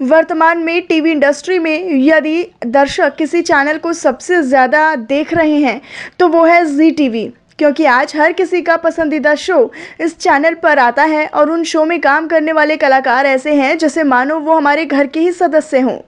वर्तमान में TV industry में यदि दर्शक किसी चैनल को सबसे ज़्यादा देख रहे हैं तो वो है जी टीवी क्योंकि आज हर किसी का पसंदीदा शो इस चैनल पर आता है और उन शो में काम करने वाले कलाकार ऐसे हैं, जैसे मानो वो हमारे घर के ही सदस्य हों।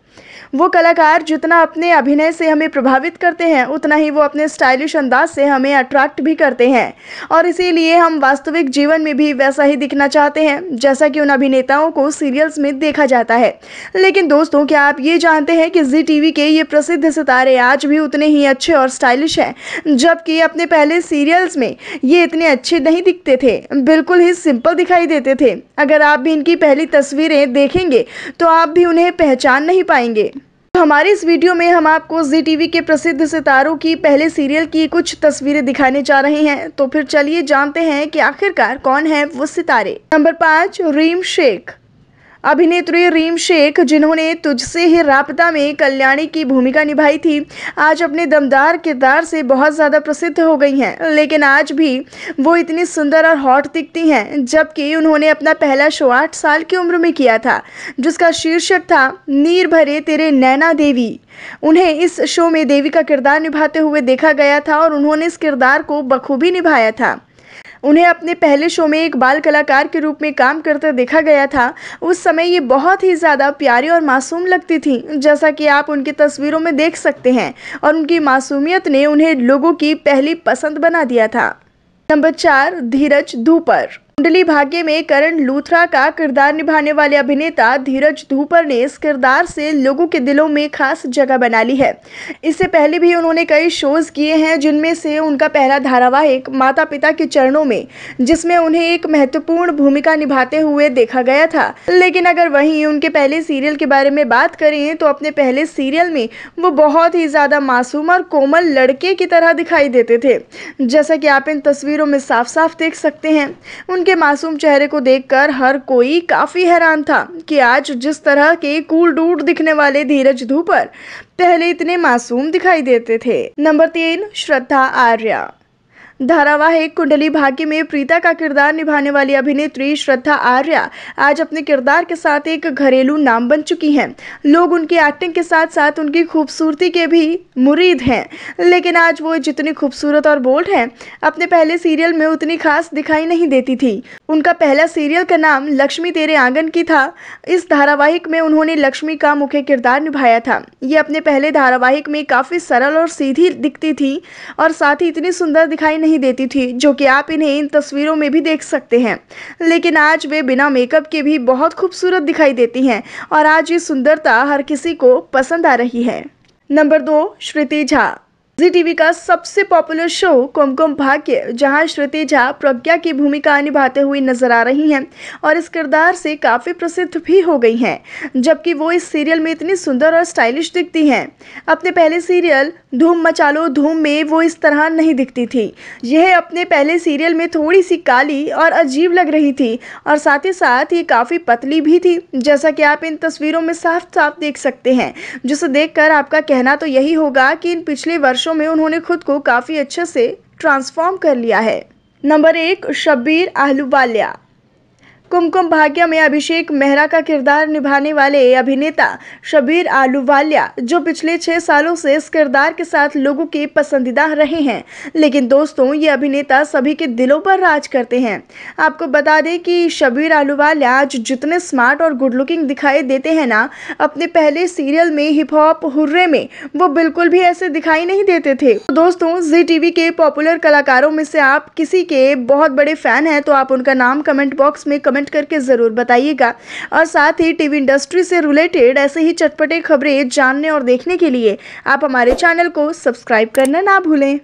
वो कलाकार जितना अपने अभिनय से हमें प्रभावित करते हैं, उतना ही वो अपने स्टाइलिश अंदाज से हमें अट्रैक्ट भी करते हैं। और इसीलिए हम वास्तविक जीवन में भी वैसा ही दिखना चाहते हैं, जैसा कि उन अभिनेताओं को सीरियल्स में देखा जाता है। लेकिन दोस्तों, क्या आप ये जानते हैं कि जी टीवी के ये प्रसिद्ध सितारे आज भी उतने ही अच्छे और स्टाइलिश हैं, जबकि अपने पहले सीरियल्स में ये इतने अच्छे नहीं दिखते थे, बिल्कुल ही सिंपल दिखाई देते थे। अगर आप भी इनकी पहली तस्वीरें देखेंगे तो आप भी उन्हें पहचान नहीं पाएँगे। हमारे इस वीडियो में हम आपको जी टीवी के प्रसिद्ध सितारों की, पहले सीरियल की कुछ तस्वीरें दिखाने जा रहे हैं। तो फिर चलिए जानते हैं कि आखिरकार कौन है वो सितारे। नंबर पाँच, रीम शेख। अभिनेत्री रीम शेख, जिन्होंने तुझसे ही रापता में कल्याणी की भूमिका निभाई थी, आज अपने दमदार किरदार से बहुत ज़्यादा प्रसिद्ध हो गई हैं। लेकिन आज भी वो इतनी सुंदर और हॉट दिखती हैं, जबकि उन्होंने अपना पहला शो आठ साल की उम्र में किया था, जिसका शीर्षक था, नीर भरे तेरे नैना देवी। उन्हें इस शो में देवी का किरदार निभाते हुए देखा गया था और उन्होंने इस किरदार को बखूबी निभाया था। उन्हें अपने पहले शो में एक बाल कलाकार के रूप में काम करते देखा गया था। उस समय ये बहुत ही ज़्यादा प्यारी और मासूम लगती थी, जैसा कि आप उनकी तस्वीरों में देख सकते हैं, और उनकी मासूमियत ने उन्हें लोगों की पहली पसंद बना दिया था। नंबर चार, धीरज धूपर। कुंडली भाग्य में करण लूथरा का किरदार निभाने वाले अभिनेता धीरज धूपर ने इस किरदार से लोगों के दिलों में खास जगह बना ली है। इससे पहले भी उन्होंने कई शोज़ किए हैं, जिनमें से उनका पहला धारावाहिक माता पिता के चरणों में, जिसमें उन्हें एक महत्वपूर्ण भूमिका निभाते हुए देखा गया था। लेकिन अगर वहीं उनके पहले सीरियल के बारे में बात करें तो अपने पहले सीरियल में वो बहुत ही ज़्यादा मासूम और कोमल लड़के की तरह दिखाई देते थे। जैसा कि आप इन तस्वीरों में साफ़ साफ़ देख सकते हैं, उनके के मासूम चेहरे को देखकर हर कोई काफ़ी हैरान था कि आज जिस तरह के कूल डूड दिखने वाले धीरज धूपर पहले इतने मासूम दिखाई देते थे। नंबर तीन, श्रद्धा आर्या। धारावाहिक कुंडली भाग्य में प्रीता का किरदार निभाने वाली अभिनेत्री श्रद्धा आर्या आज अपने किरदार के साथ एक घरेलू नाम बन चुकी हैं। लोग उनकी एक्टिंग के साथ साथ उनकी खूबसूरती के भी मुरीद हैं। लेकिन आज वो जितनी खूबसूरत और बोल्ड हैं, अपने पहले सीरियल में उतनी खास दिखाई नहीं देती थी। उनका पहला सीरियल का नाम लक्ष्मी तेरे आँगन की था। इस धारावाहिक में उन्होंने लक्ष्मी का मुख्य किरदार निभाया था। ये अपने पहले धारावाहिक में काफ़ी सरल और सीधी दिखती थी और साथ ही इतनी सुंदर दिखाई नहीं नहीं देती थी, जो कि आप इन्हें इन तस्वीरों में भी देख सकते हैं। लेकिन आज वे बिना मेकअप के भी बहुत खूबसूरत दिखाई देती हैं और आज ये सुंदरता हर किसी को पसंद आ रही है। नंबर दो, श्रुति झा। जी टीवी का सबसे पॉपुलर शो कुमकुम भाग्य जहाँ श्रुति झा प्रज्ञा की भूमिका निभाते हुए नज़र आ रही हैं और इस किरदार से काफ़ी प्रसिद्ध भी हो गई हैं, जबकि वो इस सीरियल में इतनी सुंदर और स्टाइलिश दिखती हैं। अपने पहले सीरियल धूम मचालो, धूम में वो इस तरह नहीं दिखती थी। यह अपने पहले सीरियल में थोड़ी सी काली और अजीब लग रही थी और साथ ही साथ ये काफ़ी पतली भी थी, जैसा कि आप इन तस्वीरों में साफ़ साफ़ देख सकते हैं। जिसे देखकर आपका कहना तो यही होगा कि इन पिछले वर्षों वर्षों में उन्होंने खुद को काफ़ी अच्छे से ट्रांसफॉर्म कर लिया है। नंबर एक, शब्बीर आहलूवालिया कुमकुम भाग्य में अभिषेक मेहरा का किरदार निभाने वाले अभिनेता शबीर आलूवालिया, जो पिछले छह सालों से इस किरदार के साथ लोगों के पसंदीदा रहे हैं। लेकिन दोस्तों, ये अभिनेता सभी के दिलों पर राज करते हैं। आपको बता दें कि शबीर आलूवालिया आज जितने स्मार्ट और गुड लुकिंग दिखाई देते हैं ना, अपने पहले सीरियल में हिप हॉप हुर्रे में वो बिल्कुल भी ऐसे दिखाई नहीं देते थे। तो दोस्तों, जी टीवी के पॉपुलर कलाकारों में से आप किसी के बहुत बड़े फ़ैन हैं तो आप उनका नाम कमेंट बॉक्स में कमेंट कमेंट करके ज़रूर बताइएगा। और साथ ही टीवी इंडस्ट्री से रिलेटेड ऐसे ही चटपटे खबरें जानने और देखने के लिए आप हमारे चैनल को सब्सक्राइब करना ना भूलें।